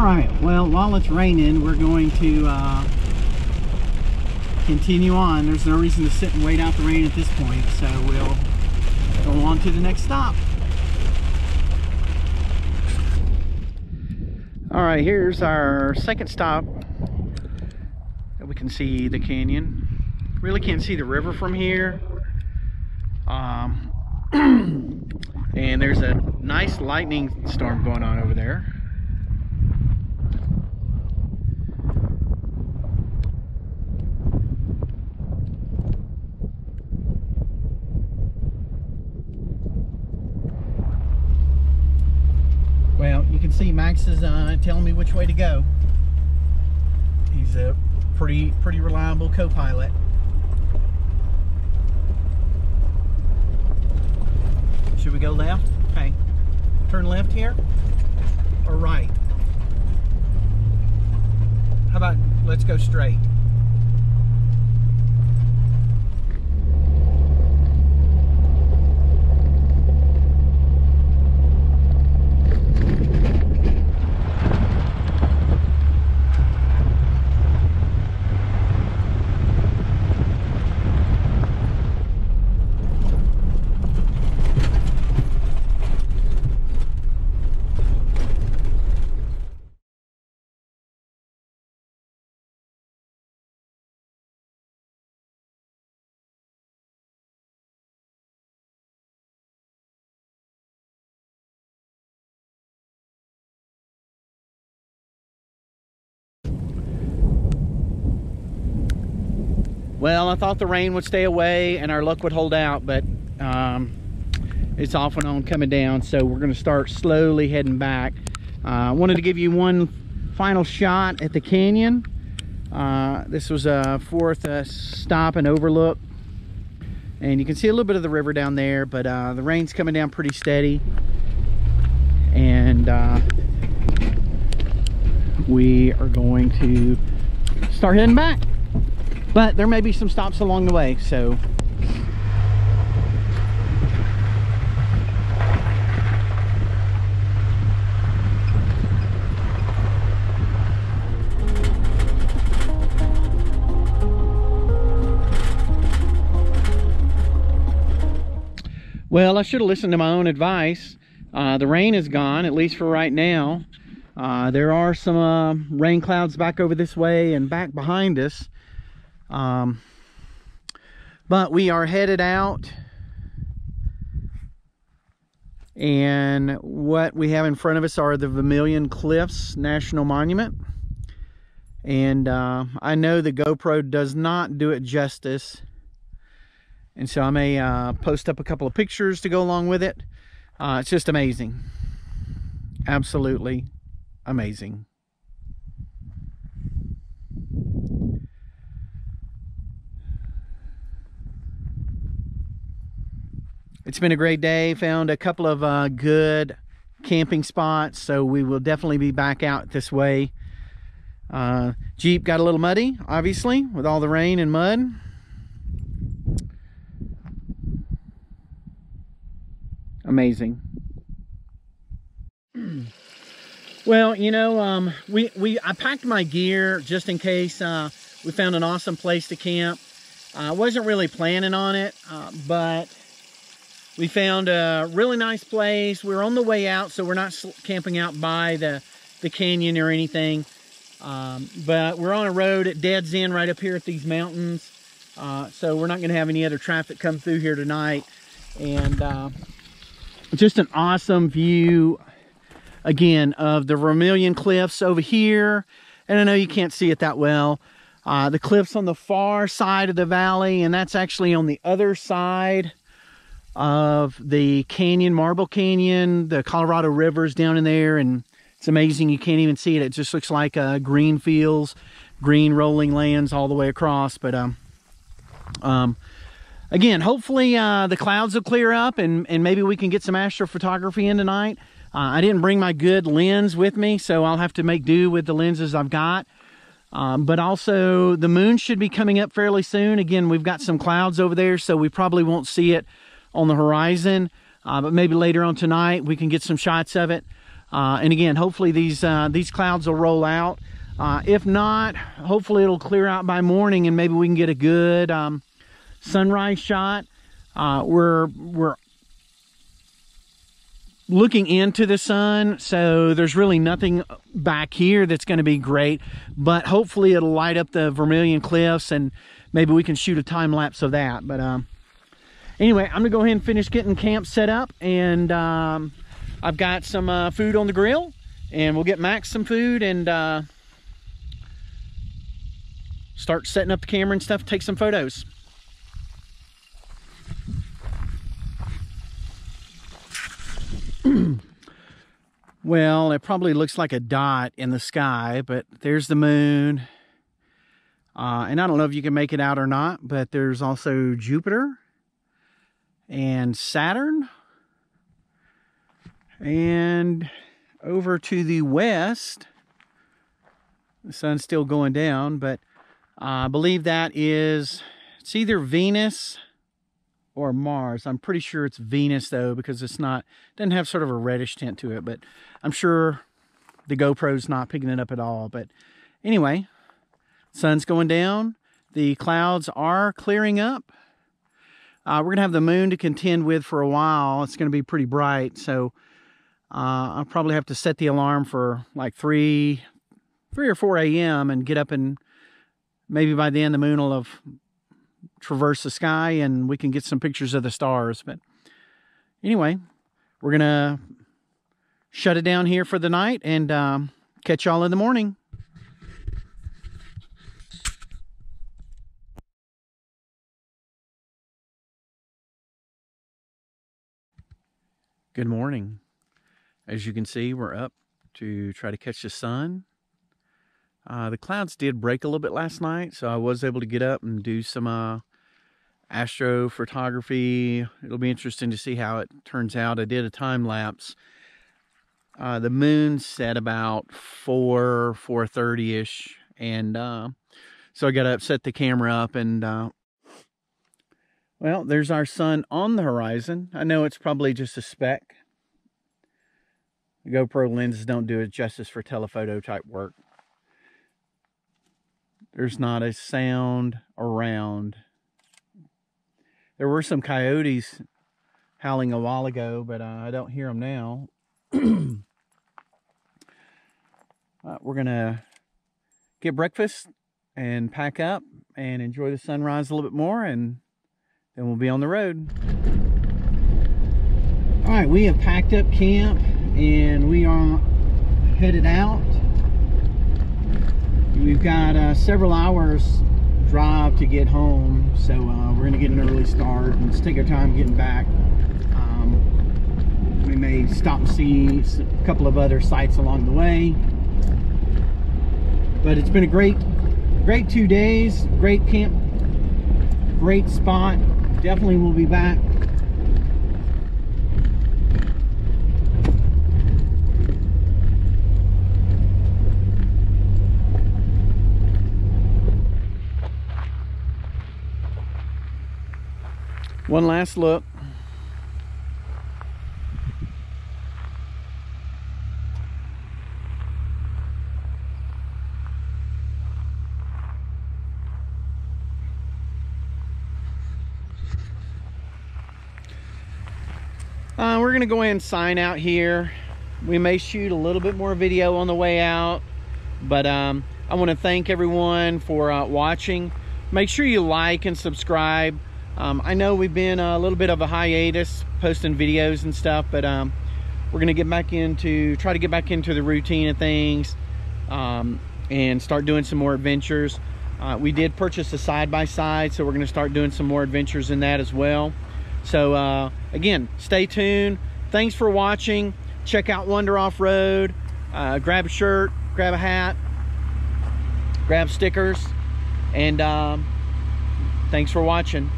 All right, well, while it's raining, we're going to uh, continue on. There's no reason to sit and wait out the rain at this point, so we'll go on to the next stop. All right, here's our second stop. We can see the canyon. Really can't see the river from here. Um, and there's a nice lightning storm going on over there. Well, you can see Max is uh, telling me which way to go. He's a pretty pretty reliable co-pilot. Should we go left? Okay. Turn left here or right? How about let's go straight? Well, I thought the rain would stay away and our luck would hold out, but um, it's off and on coming down. So we're gonna start slowly heading back. Uh, I wanted to give you one final shot at the canyon. Uh, this was a fourth uh, stop and overlook. And you can see a little bit of the river down there, but uh, the rain's coming down pretty steady. And uh, we are going to start heading back but there may be some stops along the way so. Well I should have listened to my own advice. Uh, the rain is gone at least for right now. Uh, there are some uh, rain clouds back over this way and back behind us um, but we are headed out. And what we have in front of us are the Vermilion Cliffs National Monument. And uh, I know the GoPro does not do it justice. And so I may uh, post up a couple of pictures to go along with it. Uh, it's just amazing. Absolutely amazing it's been a great day. Found a couple of uh, good camping spots so we will definitely be back out this way. Uh, Jeep got a little muddy obviously with all the rain and mud. Amazing. Well you know um, we we I packed my gear just in case uh, we found an awesome place to camp. I wasn't really planning on it uh, but we found a really nice place. We're on the way out, so we're not camping out by the, the canyon or anything. Um, but we're on a road at Dead's End right up here at these mountains. Uh, so we're not going to have any other traffic come through here tonight. And uh, just an awesome view, again, of the Vermilion Cliffs over here. And I know you can't see it that well. Uh, the cliffs on the far side of the valley, and that's actually on the other side of the canyon, Marble Canyon, the Colorado River's down in there, and it's amazing. You can't even see it. It just looks like uh, green fields, green rolling lands all the way across. But um, um, again, hopefully uh, the clouds will clear up and, and maybe we can get some astrophotography in tonight. Uh, I didn't bring my good lens with me, so I'll have to make do with the lenses I've got. Um, but also the moon should be coming up fairly soon. Again, we've got some clouds over there, so we probably won't see it on the horizon. Uh, but maybe later on tonight we can get some shots of it. Uh, and again, hopefully these, uh, these clouds will roll out. Uh, if not, hopefully it'll clear out by morning and maybe we can get a good um, sunrise shot. Uh, we're, we're looking into the sun so there's really nothing back here that's going to be great but hopefully it'll light up the vermilion cliffs and maybe we can shoot a time lapse of that but um anyway i'm gonna go ahead and finish getting camp set up and um i've got some uh, food on the grill and we'll get max some food and uh start setting up the camera and stuff take some photos well, it probably looks like a dot in the sky, but there's the moon. Uh, and I don't know if you can make it out or not, but there's also Jupiter and Saturn. And over to the west, the sun's still going down, but I believe that is, it's either Venus or Mars. I'm pretty sure it's Venus though because it's not doesn't have sort of a reddish tint to it, but I'm sure the GoPro's not picking it up at all. But anyway, sun's going down. The clouds are clearing up. Uh, we're gonna have the moon to contend with for a while. It's gonna be pretty bright, so uh, I'll probably have to set the alarm for like three, three or four a.m. and get up and maybe by then the moon will have traversed the sky and we can get some pictures of the stars. But anyway, we're going to shut it down here for the night and um, catch y'all in the morning. Good morning. As you can see, we're up to try to catch the sun. Uh, the clouds did break a little bit last night, so I was able to get up and do some uh, astrophotography. It'll be interesting to see how it turns out. I did a time lapse. Uh, the moon set about 4, 4.30ish, and uh, so I got to set the camera up and uh, well, there's our sun on the horizon. I know it's probably just a speck. The GoPro lenses don't do it justice for telephoto type work. There's not a sound around. There were some coyotes howling a while ago, but uh, I don't hear them now. uh, we're going to get breakfast and pack up and enjoy the sunrise a little bit more, and then we'll be on the road. All right, we have packed up camp and we are headed out. We've got uh, several hours drive to get home, so uh, we're going to get an early start and just take our time getting back. Um, we may stop and see a couple of other sites along the way. But it's been a great, great two days, great camp, great spot. Definitely will be back. One last look. Uh, we're to go ahead and sign out here. We may shoot a little bit more video on the way out, but um, I want to thank everyone for uh, watching. Make sure you like and subscribe. Um, I know we've been a little bit of a hiatus posting videos and stuff, but um, we're gonna get back into, try to get back into the routine of things um, and start doing some more adventures. Uh, we did purchase a side-by-side, -side, so we're gonna start doing some more adventures in that as well. So uh, again, stay tuned. Thanks for watching. Check out Wander Off-Road. Uh, grab a shirt, grab a hat, grab stickers, and um, thanks for watching.